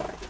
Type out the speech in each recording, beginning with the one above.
story.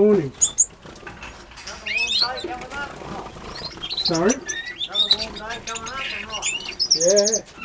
Not? Sorry? Another warm up? Yeah.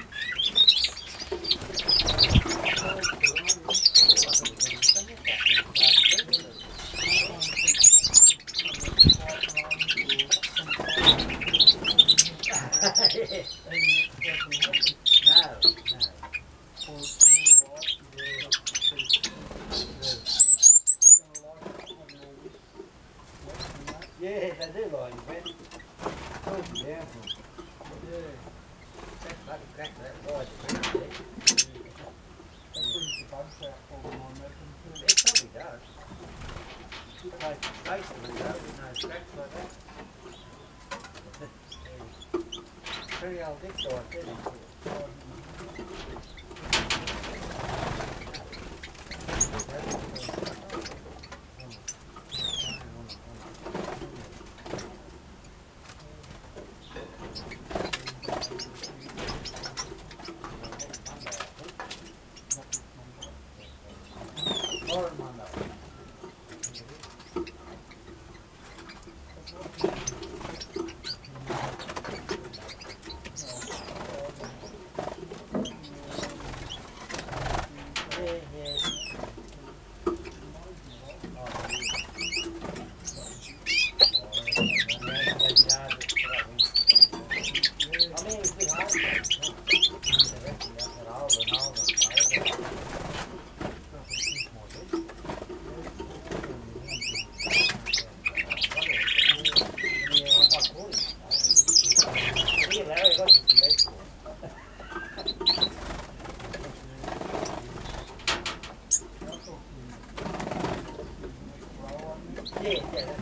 You